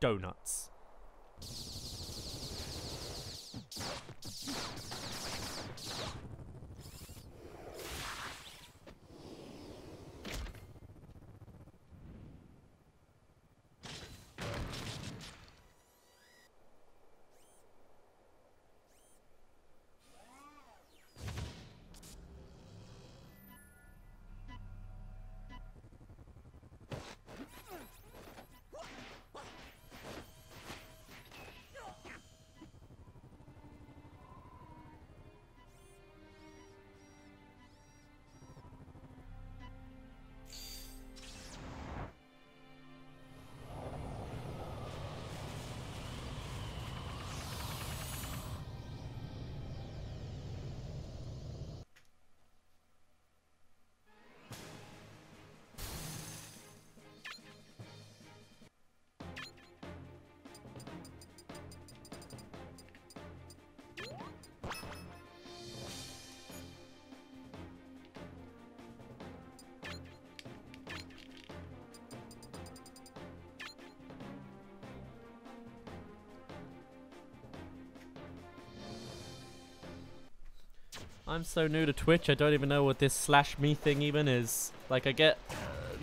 donuts. I'm so new to Twitch, I don't even know what this slash me thing even is. Like, I get uh,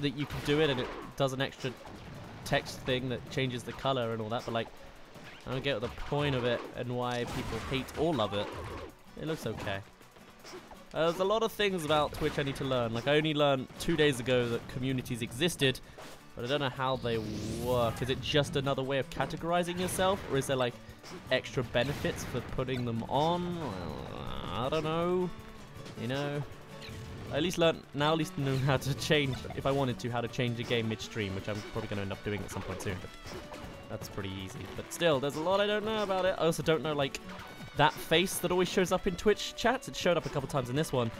that you can do it and it does an extra text thing that changes the color and all that, but like, I don't get the point of it and why people hate or love it. It looks okay. Uh, there's a lot of things about Twitch I need to learn. Like, I only learned two days ago that communities existed, but I don't know how they work. Is it just another way of categorizing yourself, or is there like extra benefits for putting them on? I don't know. You know, I at least learn now. At least know how to change, if I wanted to, how to change a game midstream, which I'm probably going to end up doing at some point soon. But that's pretty easy. But still, there's a lot I don't know about it. I also don't know like that face that always shows up in Twitch chats. It showed up a couple times in this one.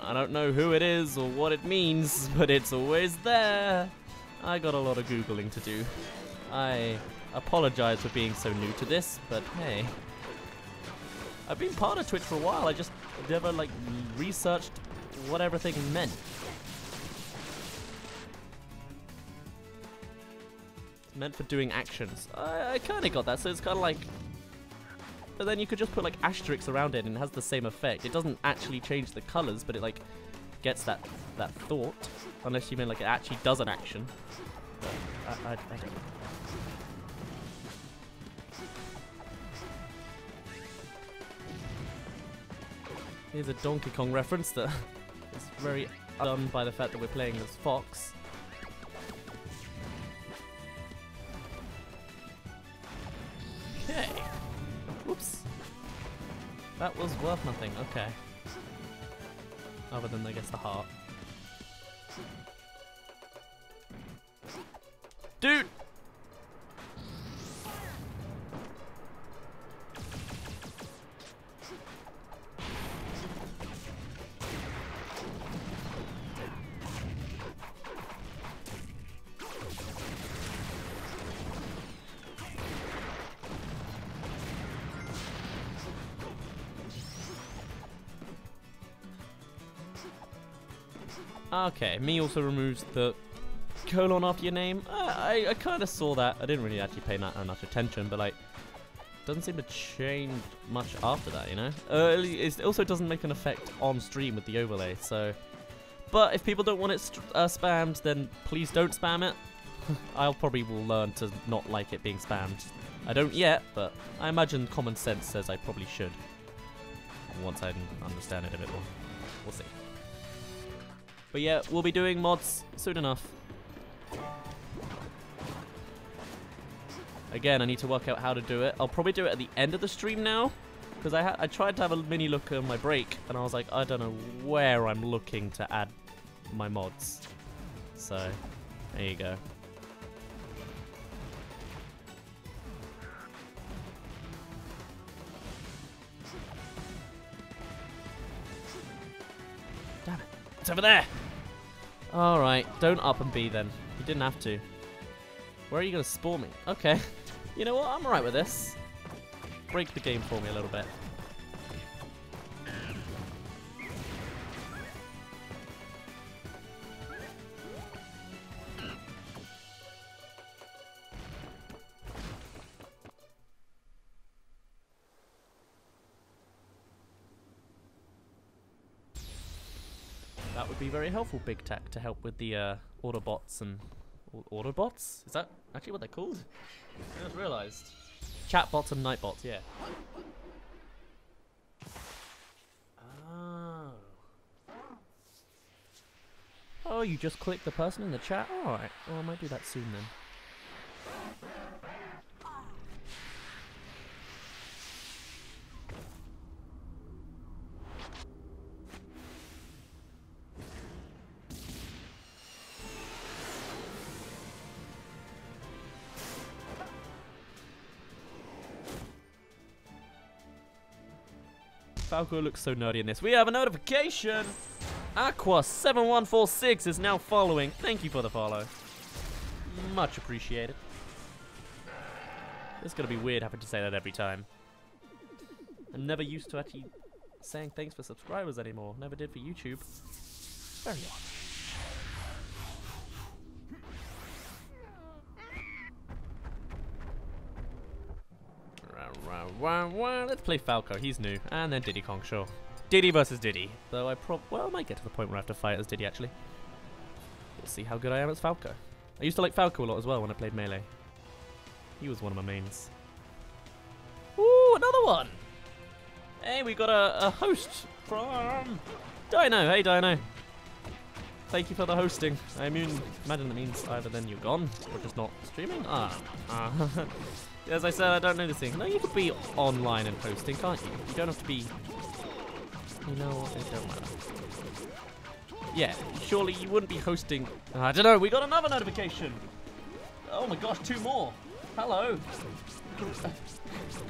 I don't know who it is or what it means, but it's always there. I got a lot of googling to do. I apologize for being so new to this, but hey. I've been part of Twitch for a while. I just never like researched what everything meant. It's meant for doing actions. I, I kind of got that. So it's kind of like. But then you could just put like asterisks around it and it has the same effect. It doesn't actually change the colors, but it like gets that that thought. Unless you mean like it actually does an action. I, I, I don't know. Here's a Donkey Kong reference that is very done by the fact that we're playing as Fox. Okay. Whoops. That was worth nothing. Okay. Other than, I guess, the heart. Okay, me also removes the colon after your name. I, I, I kind of saw that. I didn't really actually pay that much attention, but like, doesn't seem to change much after that, you know? Uh, it also doesn't make an effect on stream with the overlay, so... But if people don't want it uh, spammed, then please don't spam it. I'll probably will learn to not like it being spammed. I don't yet, but I imagine common sense says I probably should. Once I understand it a bit more. We'll see. But yeah, we'll be doing mods soon enough. Again, I need to work out how to do it. I'll probably do it at the end of the stream now. Because I, I tried to have a mini look on my break, and I was like, I don't know where I'm looking to add my mods. So, there you go. Damn it. It's over there! Alright, don't up and B then. You didn't have to. Where are you going to spawn me? Okay. You know what? I'm alright with this. Break the game for me a little bit. Very helpful, Big Tech, to help with the uh, Autobots and Autobots. Is that actually what they're called? I just realised. Chatbots and Nightbots, yeah. Oh. Oh, you just click the person in the chat? Alright. Well, I might do that soon then. Falco looks so nerdy in this. We have a notification! Aqua7146 is now following. Thank you for the follow. Much appreciated. It's gonna be weird having to say that every time. I'm never used to actually saying thanks for subscribers anymore. Never did for YouTube. Very odd. Wah, wah. Let's play Falco. He's new. And then Diddy Kong, sure. Diddy versus Diddy. Though I prob well, I might get to the point where I have to fight as Diddy actually. We'll see how good I am as Falco. I used to like Falco a lot as well when I played Melee. He was one of my mains. Ooh, another one! Hey, we got a, a host from Dino. Hey, Dino. Thank you for the hosting. I mean, imagine that means either then you're gone or just not streaming. Ah, ah. As I said, I don't know this thing. No, you could be online and hosting, can't you? You don't have to be. You know what? It don't matter. Yeah, surely you wouldn't be hosting. I don't know. We got another notification. Oh my gosh, two more. Hello.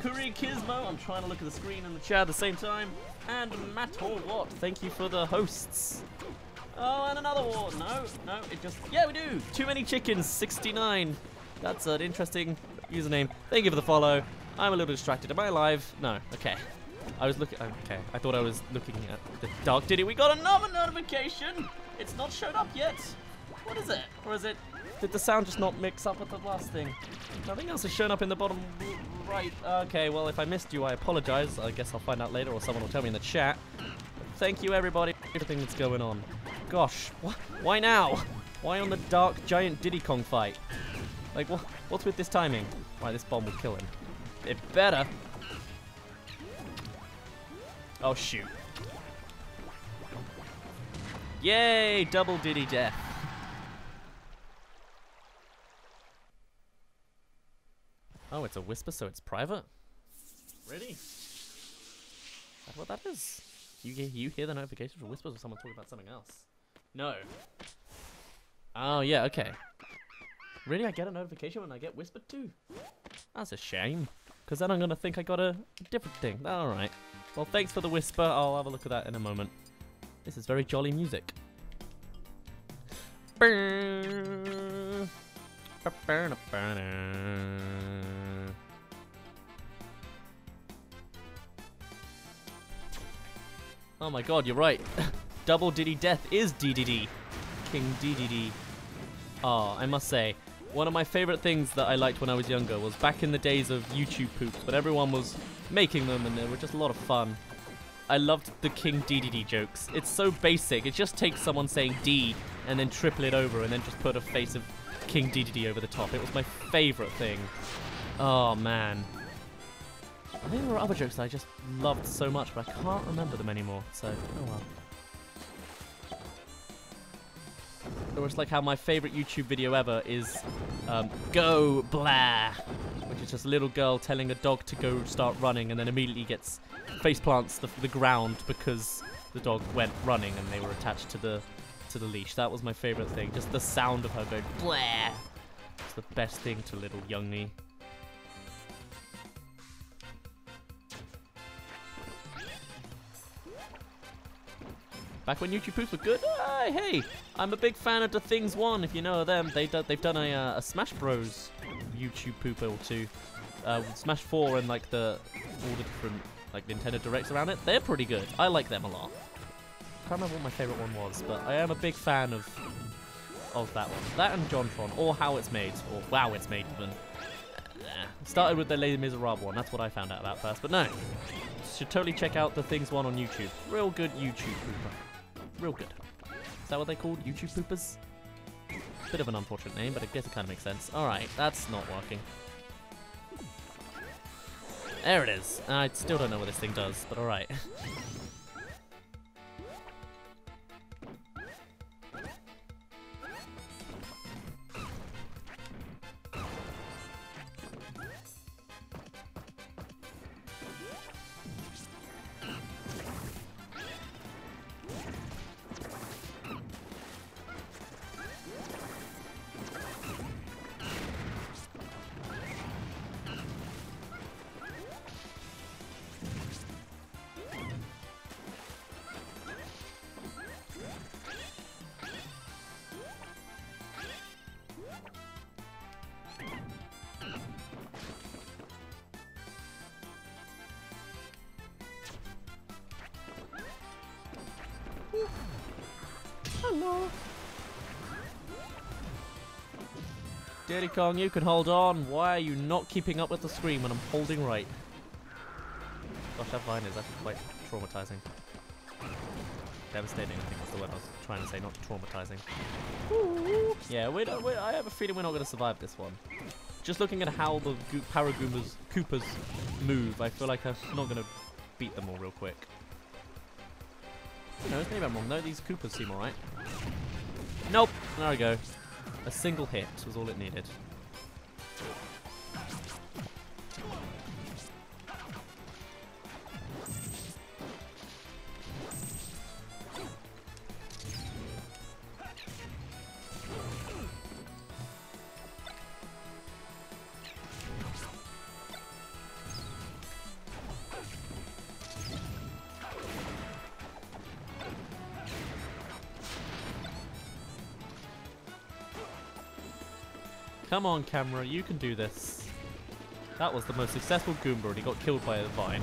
Kuri Kismo. I'm trying to look at the screen and the chat at the same time. And Matt or what? Thank you for the hosts. Oh, and another one. No, no, it just. Yeah, we do. Too many chickens. 69. That's an interesting username. Thank you for the follow. I'm a little distracted. Am I alive? No. Okay. I was looking. Oh, okay. I thought I was looking at the Dark Diddy. We got another notification. It's not showed up yet. What is it? Or is it? Did the sound just not mix up with the last thing? Nothing else has shown up in the bottom right. Okay. Well, if I missed you, I apologize. I guess I'll find out later, or someone will tell me in the chat. Thank you, everybody. Everything that's going on. Gosh. Wh why now? Why on the dark giant Diddy Kong fight? Like, wh what's with this timing? Why, this bomb will kill him. It better. Oh, shoot. Yay! Double Diddy death. Oh, it's a whisper, so it's private? Ready? Is that what that is? You, hear- you hear the notification for whispers or someone talking about something else? No. Oh, yeah, okay. Really, I get a notification when I get whispered to? That's a shame. Because then I'm going to think I got a different thing. Alright. Well, thanks for the whisper. I'll have a look at that in a moment. This is very jolly music. Oh my god, you're right. Double Diddy Death is DDD. King DDD. Oh, ah, I must say, one of my favorite things that I liked when I was younger was back in the days of YouTube poops, but everyone was making them and they were just a lot of fun. I loved the King DDD jokes. It's so basic. It just takes someone saying D and then triple it over and then just put a face of King DDD over the top. It was my favorite thing. Oh man. I think there were other jokes that I just loved so much, but I can't remember them anymore. So, oh well. It's like how my favorite YouTube video ever is um, Go Blah, which is just a little girl telling a dog to go start running and then immediately gets face plants the, the ground because the dog went running and they were attached to the to the leash. That was my favorite thing. Just the sound of her going Blah. It's the best thing to little young me. Back when YouTube poops were good. Ah, hey, I'm a big fan of the Things One. If you know them, they do, they've done a, uh, a Smash Bros. YouTube pooper or two. Uh, Smash Four and like the all the different like Nintendo Directs around it. They're pretty good. I like them a lot. I Can't remember what my favorite one was, but I am a big fan of of that one. That and JonTron, or How It's Made, or Wow It's Made even. Uh, Started with the Les Miserables one. That's what I found out about first. But no, should totally check out the Things one on YouTube. Real good YouTube pooper. Real good. Is that what they called? YouTube poopers? Bit of an unfortunate name, but I guess it kind of makes sense. Alright, that's not working. There it is. I still don't know what this thing does, but alright. Diddy Kong, you can hold on. Why are you not keeping up with the screen when I'm holding right? Gosh, that vine is actually quite traumatizing. Devastating, I think that's the word I was trying to say, not traumatizing. Yeah, we don't, we, I have a feeling we're not going to survive this one. Just looking at how the Go Paragoombas, Koopas move, I feel like I'm not going to beat them all real quick. No, maybe I'm wrong though. These Koopas seem alright. Nope. There we go. A single hit was all it needed. Come on, camera, you can do this. That was the most successful Goomba and he got killed by a vine.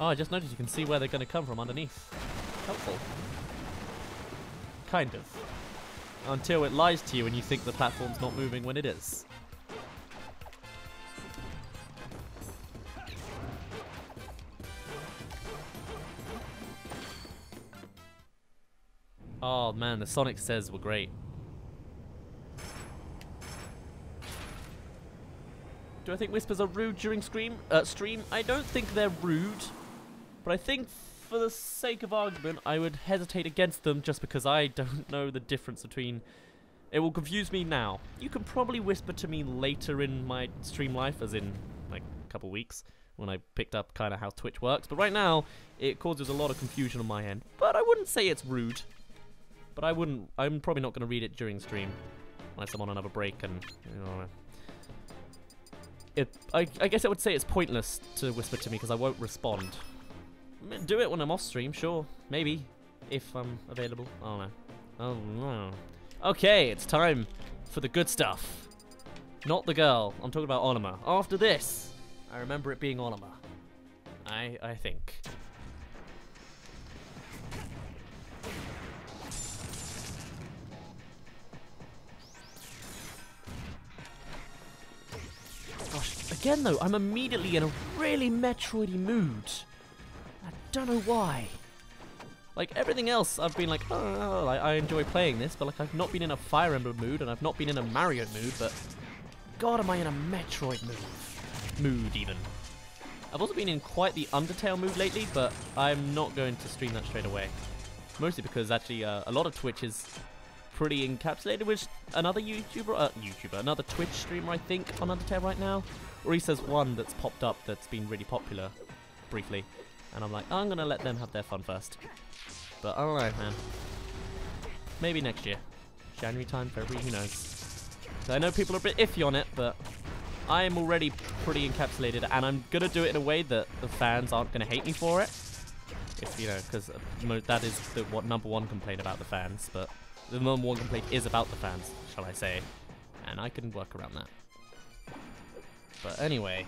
Oh, I just noticed you can see where they're going to come from underneath. Helpful. Kind of. Until it lies to you and you think the platform's not moving when it is. Man, the Sonic says were great. Do I think whispers are rude during scream, uh, stream? I don't think they're rude, but I think for the sake of argument, I would hesitate against them just because I don't know the difference between... It will confuse me now. You can probably whisper to me later in my stream life, as in, like, a couple weeks, when I picked up kind of how Twitch works. But right now, it causes a lot of confusion on my end. But I wouldn't say it's rude. But I wouldn't, I'm probably not going to read it during stream. Unless I'm on another break and, you know. It, I, I guess I would say it's pointless to whisper to me because I won't respond. Do it when I'm off stream, sure. Maybe. If I'm available. I don't know. Oh no. Okay, it's time for the good stuff. Not the girl. I'm talking about Olimar. After this, I remember it being Olimar. I, I think. Again though, I'm immediately in a really Metroidy mood. I don't know why. Like everything else, I've been like, oh, like, I enjoy playing this, but like I've not been in a Fire Emblem mood, and I've not been in a Mario mood, but God, am I in a Metroid mood? Mood even. I've also been in quite the Undertale mood lately, but I'm not going to stream that straight away. Mostly because actually uh, a lot of Twitch is pretty encapsulated with another YouTuber, uh, YouTuber, another Twitch streamer, I think, on Undertale right now. Or he one that's popped up that's been really popular, briefly. And I'm like, I'm gonna let them have their fun first. But I don't know, man. Maybe next year. January time, February, who knows. So I know people are a bit iffy on it, but I am already pretty encapsulated, and I'm gonna do it in a way that the fans aren't gonna hate me for it. If you know, because that is the what number one complaint about the fans. But the number one complaint is about the fans, shall I say, and I can work around that. But anyway,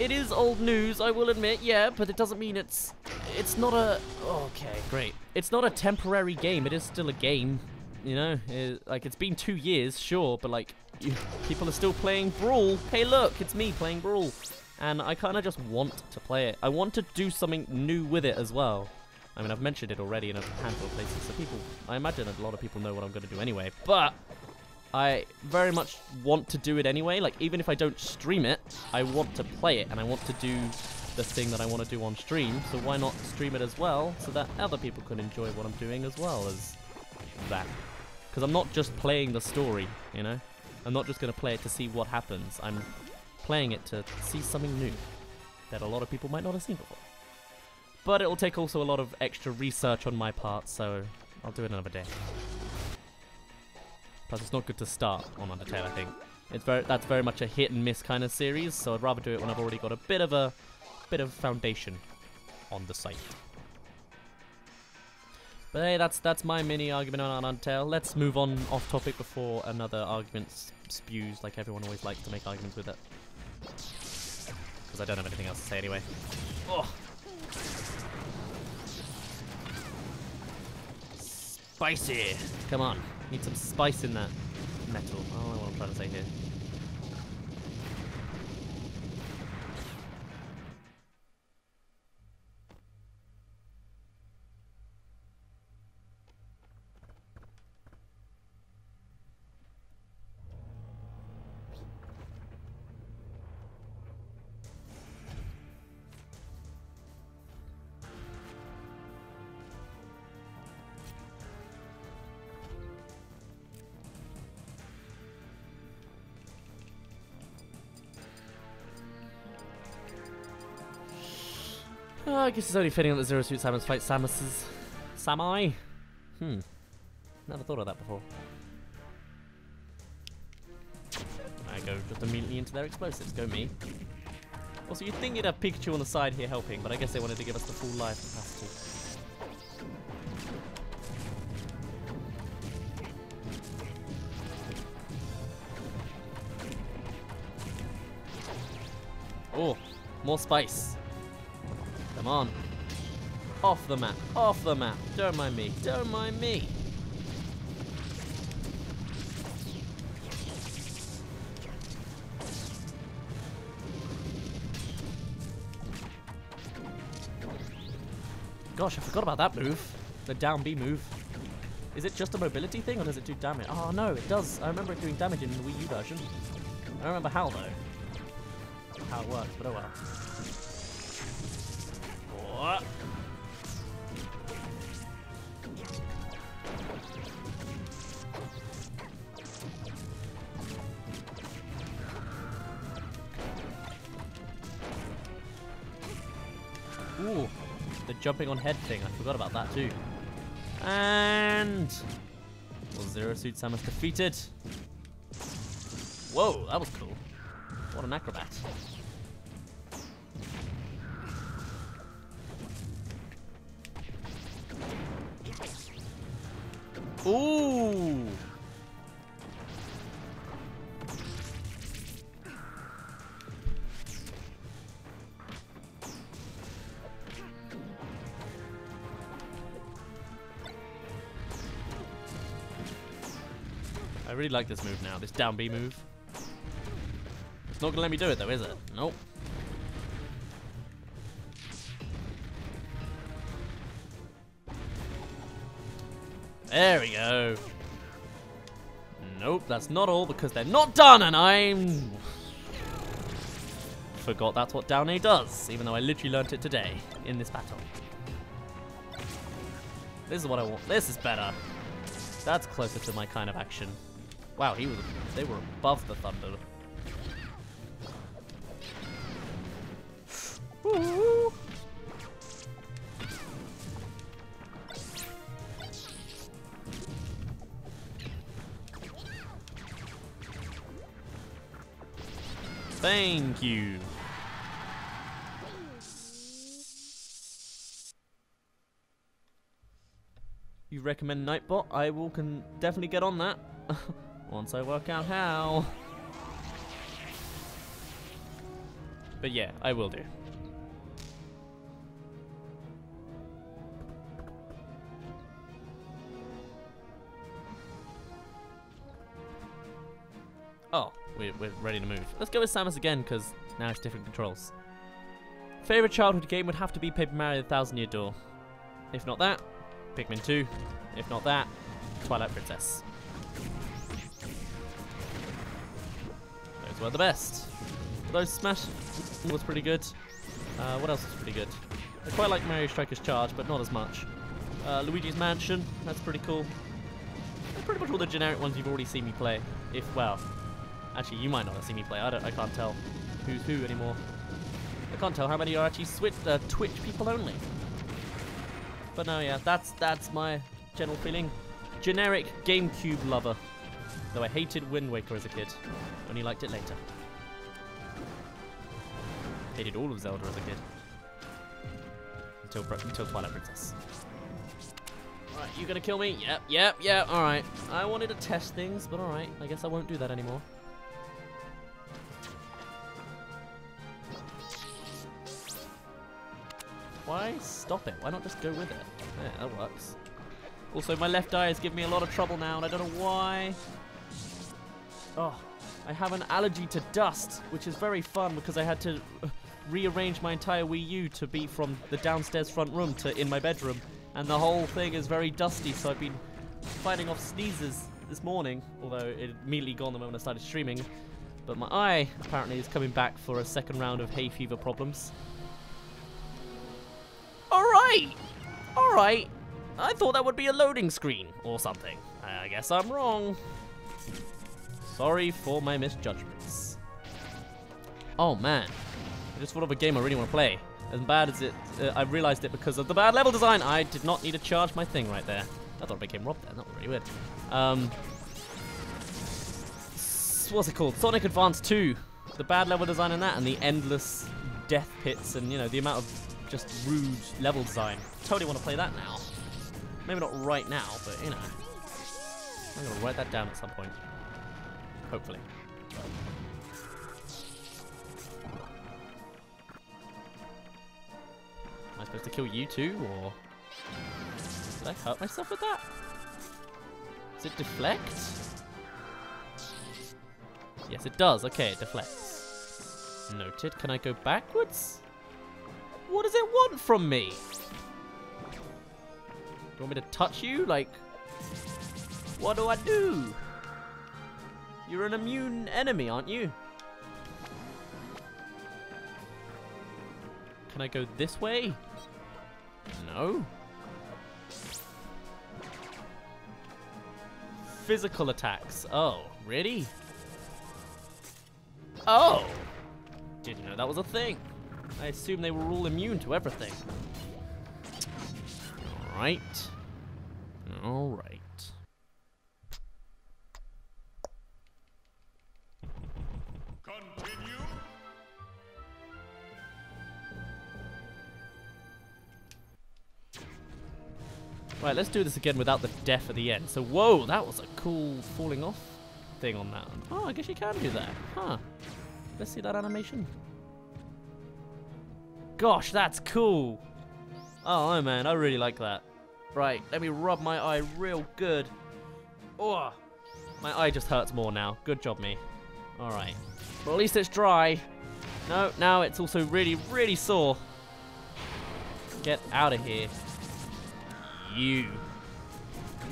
it is old news, I will admit, yeah, but it doesn't mean it's... It's not a... Okay, great. It's not a temporary game, it is still a game, you know? It, like, it's been two years, sure, but like, you, people are still playing Brawl. Hey look, it's me playing Brawl. and I kind of just want to play it. I want to do something new with it as well. I mean, I've mentioned it already in a handful of places, so people, I imagine a lot of people know what I'm going to do anyway, but I very much want to do it anyway. Like, even if I don't stream it, I want to play it, and I want to do the thing that I want to do on stream, so why not stream it as well, so that other people can enjoy what I'm doing as well as that. Because I'm not just playing the story, you know? I'm not just going to play it to see what happens. I'm playing it to see something new that a lot of people might not have seen before. But it will take also a lot of extra research on my part, so I'll do it another day. Plus, it's not good to start on Undertale, I think. It's very that's very much a hit and miss kind of series, so I'd rather do it when I've already got a bit of a bit of foundation on the site. But hey, that's that's my mini argument on Undertale. Let's move on off topic before another argument spews, like everyone always likes to make arguments with it. Because I don't have anything else to say anyway. Oh. Spicy! Come on, need some spice in that metal. Oh, I don't know what I'm trying to say here. Guess it's only fitting that the Zero Suit Samus fight Samus's Samai. Hmm. Never thought of that before. I go just immediately into their explosives. Go me. Also, you'd think you'd have Pikachu on the side here helping, but I guess they wanted to give us the full life capacity. Oh, more spice. Come on. Off the map. Off the map. Don't mind me. Don't mind me. Gosh, I forgot about that move. The down B move. Is it just a mobility thing or does it do damage? Oh no, it does. I remember it doing damage in the Wii U version. I don't remember how though. How it works, but oh well. Jumping on head thing. I forgot about that too. And well, Zero Suit Samus defeated. Whoa, that was cool. What an acrobat. Ooh! I really like this move now, this down B move. It's not gonna let me do it though, is it? Nope. There we go. Nope, that's not all because they're not done and I'm... Forgot that's what down A does, even though I literally learnt it today in this battle. This is what I want. This is better. That's closer to my kind of action. Wow, he was. They were above the thunder. Thank you. You recommend Nightbot? I will can definitely get on that. Once I work out how. But yeah, I will do. Oh, we're, we're ready to move. Let's go with Samus again, because Now it's different controls. Favorite childhood game would have to be Paper Mario: The Thousand Year Door. If not that, Pikmin 2. If not that, Twilight Princess. Were the best. Those Smash was pretty good. Uh, what else was pretty good? I quite like Mario Strikers Charge, but not as much. Uh, Luigi's Mansion, that's pretty cool. And pretty much all the generic ones you've already seen me play. If, well, actually you might not have seen me play. I, don't, I can't tell who's who anymore. I can't tell how many are actually uh, Twitch people only. But no, yeah, that's that's my general feeling. Generic GameCube lover. Though I hated Wind Waker as a kid. Only liked it later. Hated all of Zelda as a kid. Until, until Twilight Princess. Alright, you gonna kill me? Yep, yep, yep, alright. I wanted to test things, but alright. I guess I won't do that anymore. Why stop it? Why not just go with it? Yeah, that works. Also, my left eye is giving me a lot of trouble now, and I don't know why. Oh, I have an allergy to dust, which is very fun because I had to uh, rearrange my entire Wii U to be from the downstairs front room to in my bedroom, and the whole thing is very dusty, so I've been fighting off sneezes this morning, although it immediately gone the moment I started streaming. But my eye, apparently, is coming back for a second round of hay fever problems. Alright! Alright! I thought that would be a loading screen or something. I guess I'm wrong. Sorry for my misjudgments. Oh man, I just thought of a game I really want to play. As bad as it, uh, I realized it because of the bad level design. I did not need to charge my thing right there. I thought I became Rob there. That was really weird. Um, what's it called? Sonic Advance 2. The bad level design in that, and the endless death pits, and you know the amount of just rude level design. Totally want to play that now. Maybe not right now, but you know. I'm gonna write that down at some point. Hopefully. Am I supposed to kill you too, or did I hurt myself with that? Does it deflect? Yes, it does. Okay, it deflects. Noted. Can I go backwards? What does it want from me? Do you want me to touch you? Like, what do I do? You're an immune enemy, aren't you? Can I go this way? No. Physical attacks. Oh, really? Oh! Didn't know that was a thing. I assume they were all immune to everything. Alright. Alright. Right, let's do this again without the death at the end. So, whoa, that was a cool falling off thing on that. Oh, I guess you can do that. Huh. Let's see that animation. Gosh, that's cool. Oh, man, I really like that. Right, let me rub my eye real good. Oh, my eye just hurts more now. Good job, me. All right. Well, at least it's dry. No, now it's also really, really sore. Get out of here. You.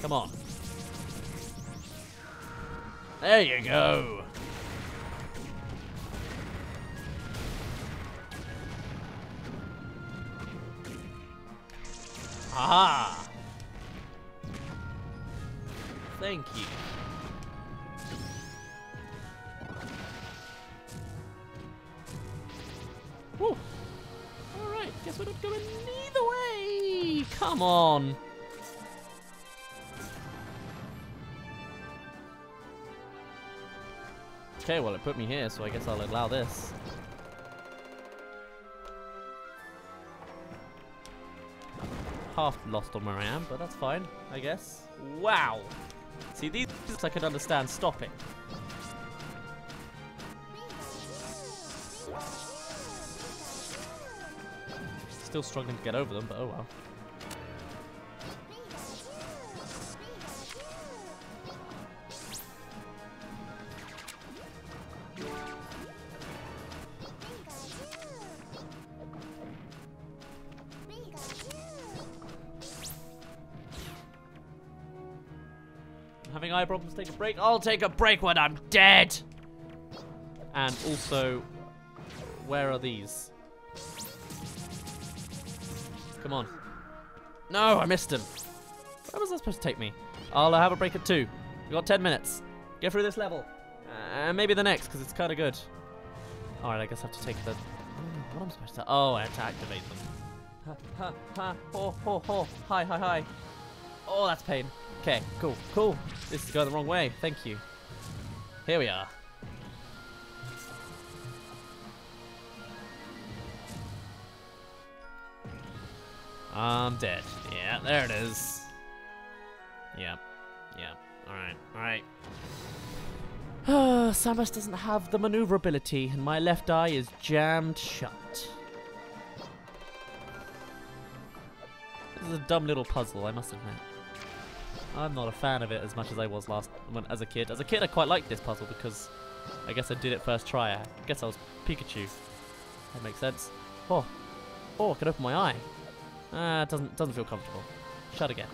Come on. There you go. Aha! Thank you. Whew. Alright, guess we're not going either way! Come on! Okay, well it put me here, so I guess I'll allow this. half lost on where I am, but that's fine, I guess. Wow! See, these I could understand stopping. Still struggling to get over them, but oh well. Take a break. I'll take a break when I'm dead. And also, where are these? Come on. No, I missed him. Where was that supposed to take me? I'll uh, have a break at two. We got 10 minutes. Get through this level. Uh, maybe the next, because it's kind of good. Alright, I guess I have to take the... What am I supposed to... Oh, I have to activate them. Ha, ha, ha. Ho, ho, ho. Hi, hi, hi. Oh, that's pain. Okay, cool, cool. This is going the wrong way. Thank you. Here we are. I'm dead. Yeah, there it is. Yeah, yeah. Alright, alright. Samus doesn't have the maneuverability, and my left eye is jammed shut. This is a dumb little puzzle, I must admit. I'm not a fan of it as much as I was last when, as a kid. As a kid, I quite liked this puzzle because I guess I did it first try. I guess I was Pikachu. That makes sense. Oh, oh, I can open my eye. Ah, it doesn't doesn't feel comfortable. Shut again.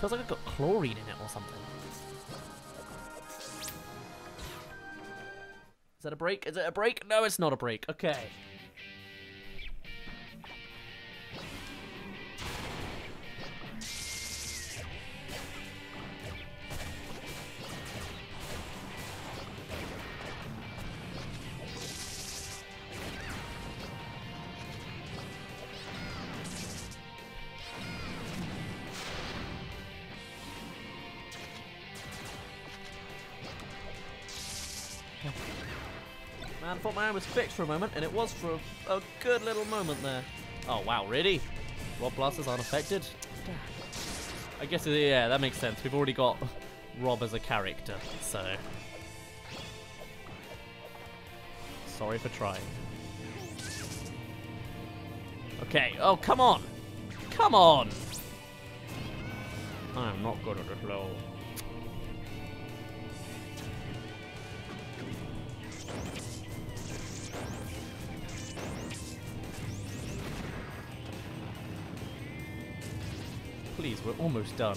Feels like I've got chlorine in it or something. Is that a break? Is it a break? No, it's not a break. Okay. Was fixed for a moment, and it was for a, a good little moment there. Oh, wow, really? Rob blasters aren't affected? I guess, uh, yeah, that makes sense. We've already got Rob as a character, so... Sorry for trying. Okay, oh, come on! Come on! I'm not good at this level. Almost done.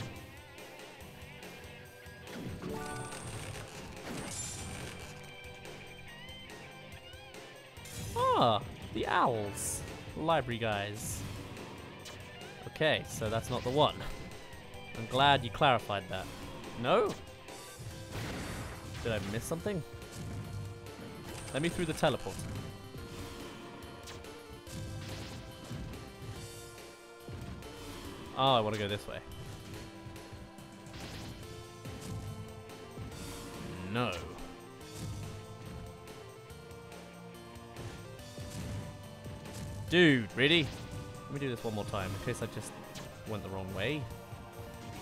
Ah, the owls. Library guys. Okay, so that's not the one. I'm glad you clarified that. No? Did I miss something? Let me through the teleport. Oh, I want to go this way. No. Dude, really? Let me do this one more time in case I just went the wrong way.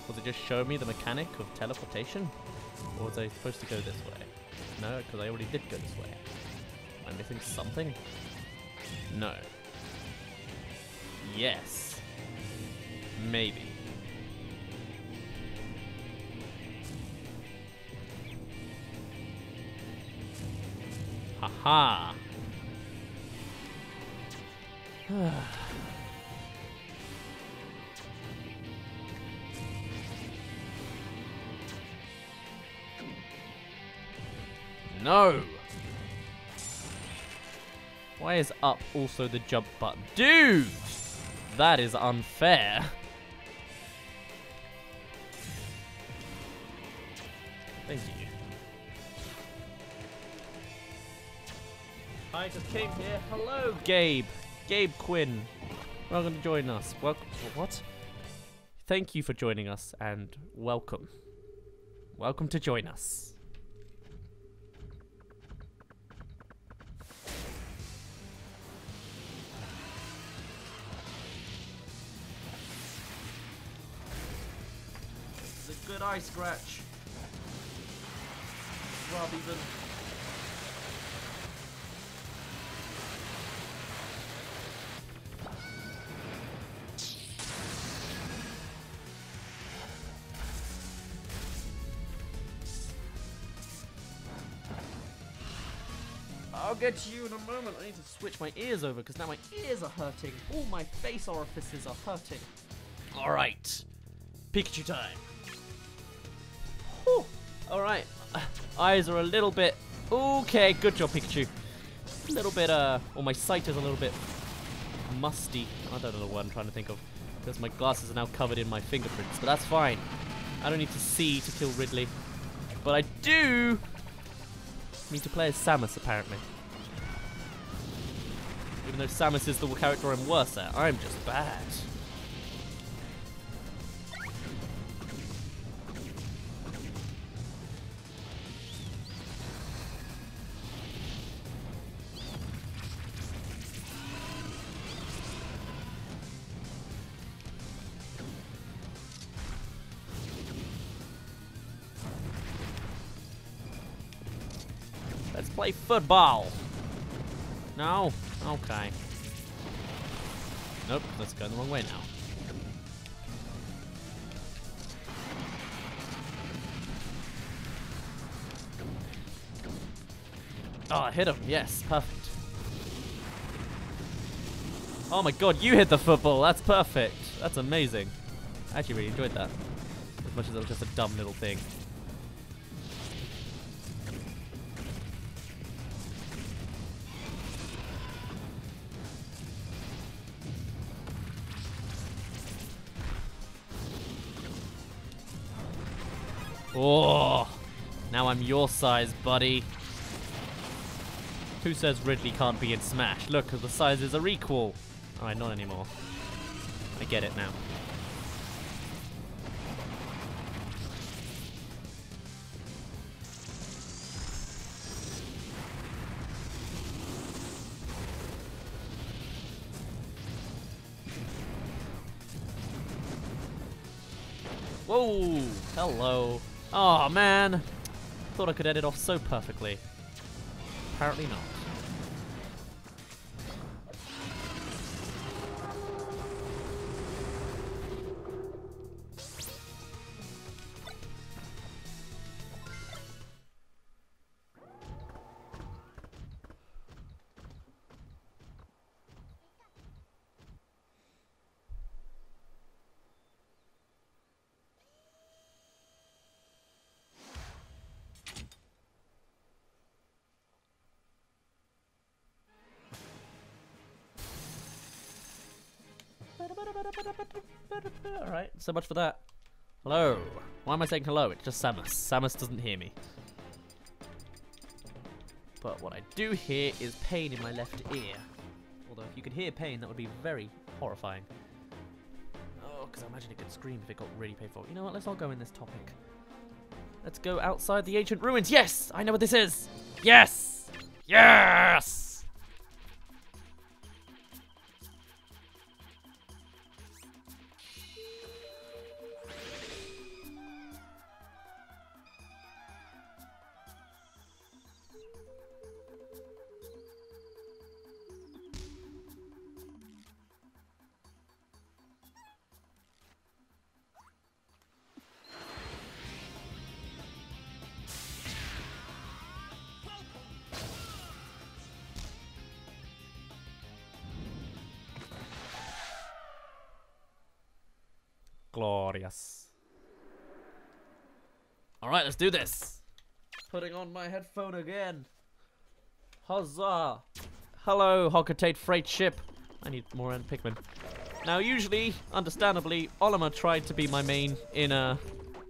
Was it just show me the mechanic of teleportation? Or was I supposed to go this way? No, because I already did go this way. Am I missing something? No. Yes. Maybe. Haha. no! Why is up also the jump button? Dude! That is unfair. Thank you. I just came here. Hello, Gabe. Gabe Quinn. Welcome to join us. Welcome. What? Thank you for joining us and welcome. Welcome to join us. A good eye scratch. Rub even. Get to you in a moment. I need to switch my ears over because now my ears are hurting. All my face orifices are hurting. All right. Pikachu time. Alright. Eyes are a little bit... Okay, good job, Pikachu. A little bit, uh... Or my sight is a little bit musty. I don't know what I'm trying to think of. Because my glasses are now covered in my fingerprints. But that's fine. I don't need to see to kill Ridley. But I do need to play as Samus, apparently. Even though Samus is the character I'm worse at, I'm just bad. Let's play football. No? Okay. Nope, let's go the wrong way now. Oh, I hit him. Yes, perfect. Oh my god, you hit the football. That's perfect. That's amazing. I actually really enjoyed that. As much as it was just a dumb little thing. Your size, buddy. Who says Ridley can't be in Smash? Look, the sizes are equal. Alright, not anymore. I get it now. Whoa! Hello. Oh man! Thought I could edit off so perfectly. Apparently not. So much for that. Hello. Why am I saying hello? It's just Samus. Samus doesn't hear me. But what I do hear is pain in my left ear. Although if you could hear pain, that would be very horrifying. Oh, because I imagine it could scream if it got really painful. You know what? Let's all go in this topic. Let's go outside the ancient ruins. Yes! I know what this is! Yes! Yes! Do this. Putting on my headphone again. Huzzah! Hello, Hocotate Freight Ship. I need more end Pikmin. Now, usually, understandably, Olimar tried to be my main in a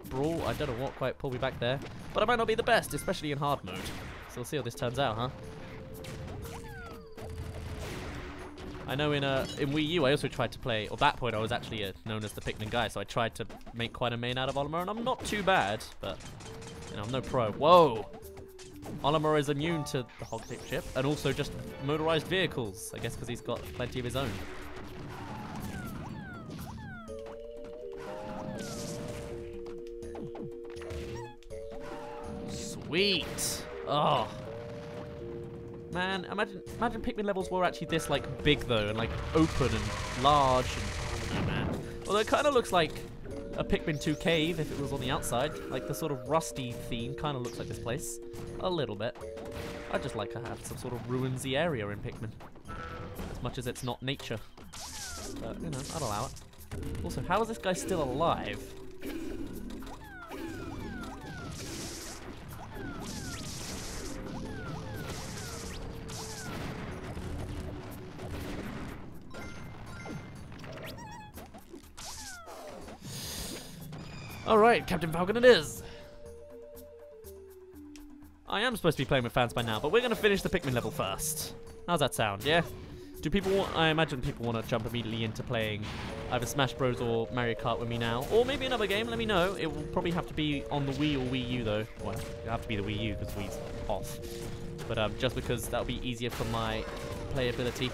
brawl. I don't know what quite pulled me back there. But I might not be the best, especially in hard mode. So we'll see how this turns out, huh? I know in uh, in Wii U I also tried to play, or that point I was actually uh, known as the Pikmin guy, so I tried to make quite a main out of Olimar, and I'm not too bad, but you know, I'm no pro. Whoa! Olimar is immune to the hog tip chip, and also just motorized vehicles, I guess because he's got plenty of his own. Sweet! Oh, Man, imagine imagine Pikmin levels were actually this like big though, and like open and large. And, oh man. Although it kind of looks like a Pikmin 2 cave if it was on the outside. Like the sort of rusty theme kind of looks like this place. A little bit. I just like to have some sort of ruinsy area in Pikmin. As much as it's not nature. But, you know, I'd allow it. Also, how is this guy still alive? Alright, Captain Falcon it is. I am supposed to be playing with fans by now, but we're going to finish the Pikmin level first. How's that sound, yeah? Do people want, I imagine people want to jump immediately into playing either Smash Bros or Mario Kart with me now, or maybe another game, let me know. It will probably have to be on the Wii or Wii U though. Well, it'll have to be the Wii U because Wii's off. But um, just because that'll be easier for my playability,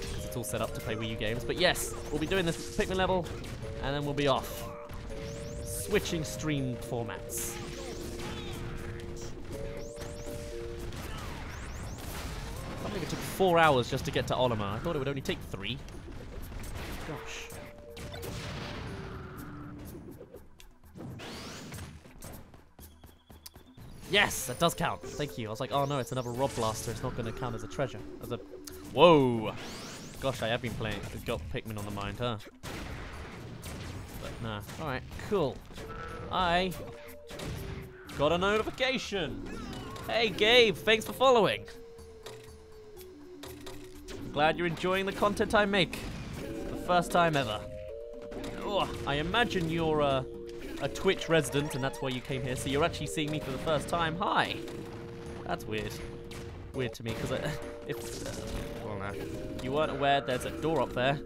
because it's all set up to play Wii U games. But yes, we'll be doing this Pikmin level, and then we'll be off. Switching stream formats. I think it took four hours just to get to Olimar. I thought it would only take three. Gosh. Yes, that does count. Thank you. I was like, oh no, it's another Rob Blaster. It's not going to count as a treasure. As a... Whoa! Gosh, I have been playing. Got Pikmin on the mind, huh? Nah. Alright, cool. I got a notification. Hey, Gabe, thanks for following. Glad you're enjoying the content I make. The first time ever. Oh, I imagine you're a, a Twitch resident and that's why you came here. So you're actually seeing me for the first time. Hi. That's weird. Weird to me because if uh, well, no, you weren't aware there's a door up there.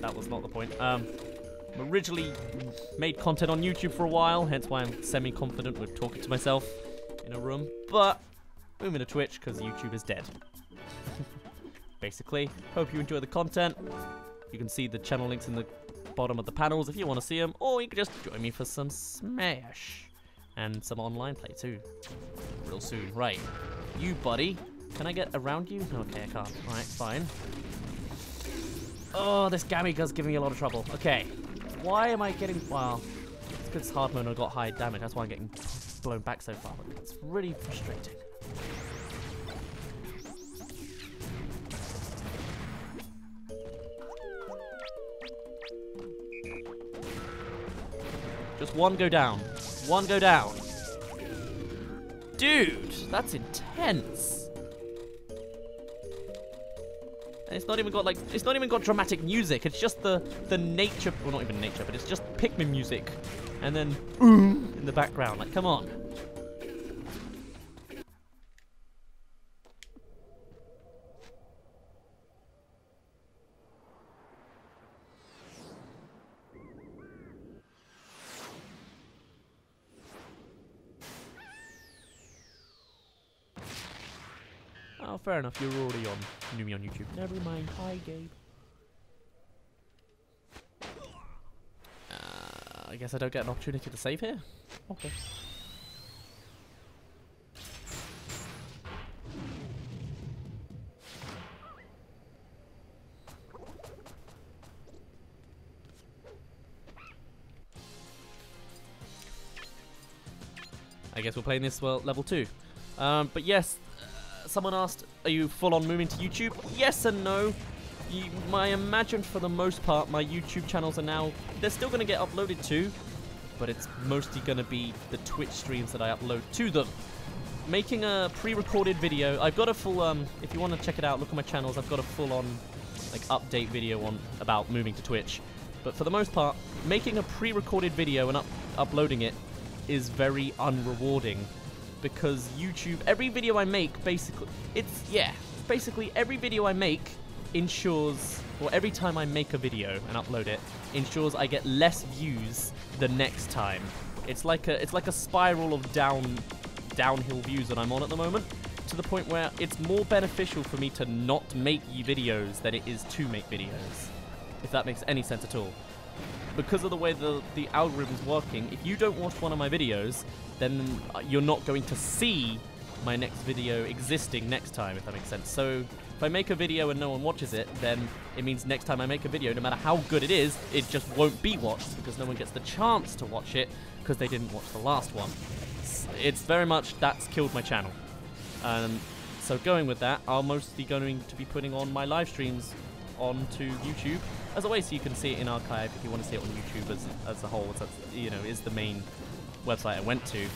That was not the point. Um, originally made content on YouTube for a while, hence why I'm semi-confident with talking to myself in a room. But moving to Twitch because YouTube is dead basically. Hope you enjoy the content. You can see the channel links in the bottom of the panels if you want to see them, or you can just join me for some Smash and some online play too. Real soon. Right. You, buddy. Can I get around you? Okay, I can't. Alright, fine. Oh, this Gamyga's giving me a lot of trouble. Okay. Why am I getting... Well, it's because hard mode I got high damage. That's why I'm getting blown back so far. But It's really frustrating. Just one go down. One go down. Dude, that's intense. It's not even got like it's not even got dramatic music. It's just the the nature well not even nature, but it's just Pikmin music. And then in the background. Like come on. Fair enough. You're already on. Knew me on YouTube. Never mind. Hi, Gabe. Uh, I guess I don't get an opportunity to save here. Okay. I guess we're playing this well level two. Um, but yes, someone asked, are you full on moving to YouTube? Yes and no. You, I imagine for the most part my YouTube channels are now, they're still going to get uploaded to, but it's mostly going to be the Twitch streams that I upload to them. Making a pre-recorded video, I've got a full, um, if you want to check it out, look at my channels, I've got a full-on, like, update video on about moving to Twitch. But for the most part, making a pre-recorded video and up uploading it is very unrewarding because YouTube, every video I make, basically, it's, yeah, basically every video I make ensures, or every time I make a video and upload it, ensures I get less views the next time. It's like a, it's like a spiral of down, downhill views that I'm on at the moment, to the point where it's more beneficial for me to not make videos than it is to make videos. If that makes any sense at all because of the way the, the algorithm's working, if you don't watch one of my videos, then you're not going to see my next video existing next time, if that makes sense. So if I make a video and no one watches it, then it means next time I make a video, no matter how good it is, it just won't be watched because no one gets the chance to watch it because they didn't watch the last one. It's, it's very much that's killed my channel. Um, so going with that, I'm mostly going to be putting on my live streams onto YouTube as always you can see it in archive if you want to see it on YouTube as, as a whole. That's, you know, is the main website I went to.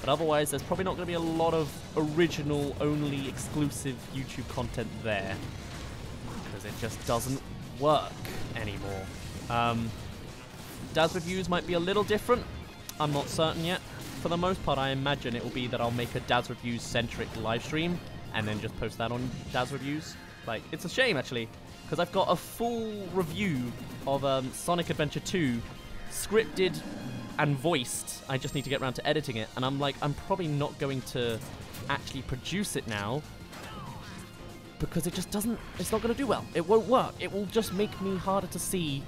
But otherwise, there's probably not going to be a lot of original, only exclusive YouTube content there. Because it just doesn't work anymore. Um, Dazz reviews might be a little different. I'm not certain yet. For the most part, I imagine it will be that I'll make a Dazz reviews centric live stream and then just post that on Dazz reviews. Like, it's a shame actually, because I've got a full review of um, Sonic Adventure 2, scripted and voiced. I just need to get around to editing it, and I'm like, I'm probably not going to actually produce it now because it just doesn't. It's not going to do well. It won't work. It will just make me harder to see,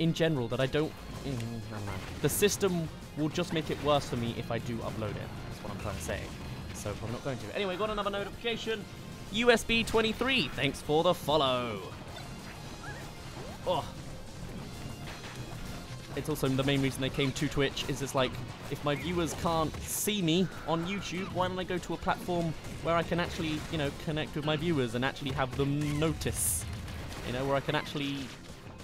in general, that I don't. Mm. The system will just make it worse for me if I do upload it. That's what I'm trying to say. So I'm not going to. Anyway, got another notification. USB 23. Thanks for the follow. Oh. It's also the main reason they came to Twitch is it's like, if my viewers can't see me on YouTube, why don't I go to a platform where I can actually, you know, connect with my viewers and actually have them notice? You know, where I can actually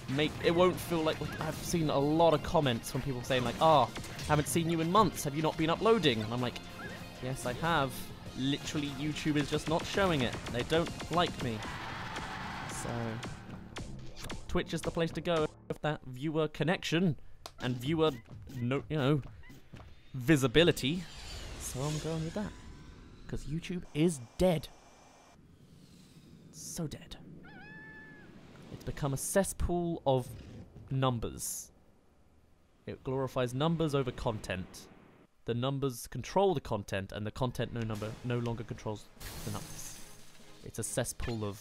make it won't feel like I've seen a lot of comments from people saying like, "Ah, "Oh, haven't seen you in months. Have you not been uploading?" And I'm like, "Yes, I have. Literally, YouTube is just not showing it. They don't like me." So, Twitch is the place to go with that viewer connection and viewer, no, you know, visibility. So I'm going with that because YouTube is dead. So dead. It's become a cesspool of numbers. It glorifies numbers over content. The numbers control the content, and the content no number no longer controls the numbers. It's a cesspool of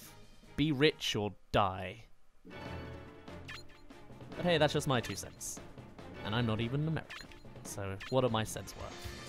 be rich or die. But hey, that's just my two cents. And I'm not even American. So what are my cents worth?